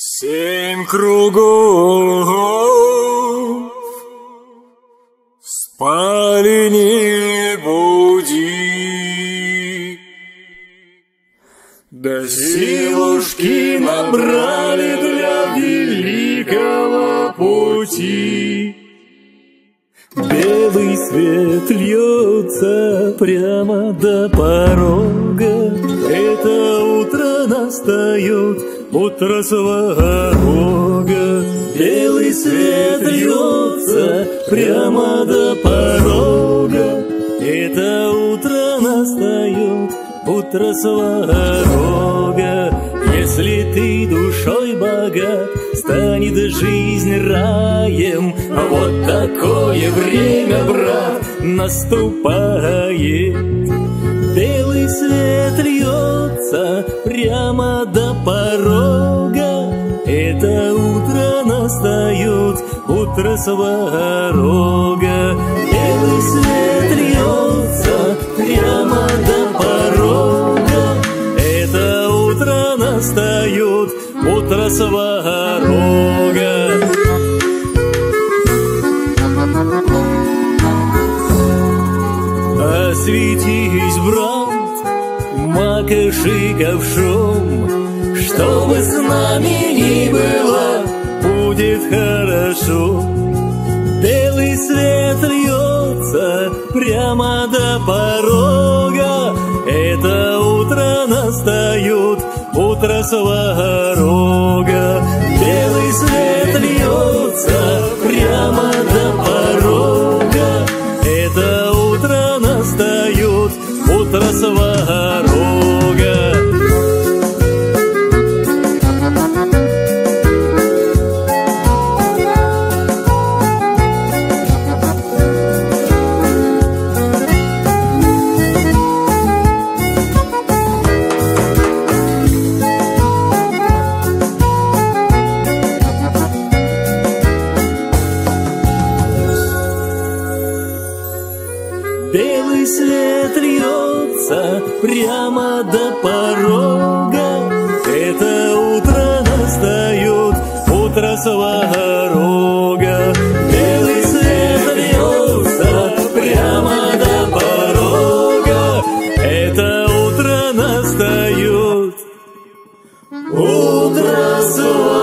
Семь кругов спали не буди. Да силушки набрали для великого пути. Белый свет льется прямо до порога. Это утро настает, утро сварога. Белый свет льется прямо до порога. Это утро настает, утро сварога. Если ты душой богат, станет жизнь раем. Вот такое время, брат, наступает. Белый свет льется прямо до порога. Это утро настает, утро сварога. Белый свет льется прямо до порога. Это утро настает, утро сварога. Осветись, брат, макоши ковшом, Что бы с нами ни было, будет хорошо. Белый свет льется прямо до порога, Это утро настает, утро сварога. Белый свет льется прямо свет льется прямо до порога. Это утро настает, утро сварога. Белый свет льется прямо до порога. Это утро настает, утро сварога.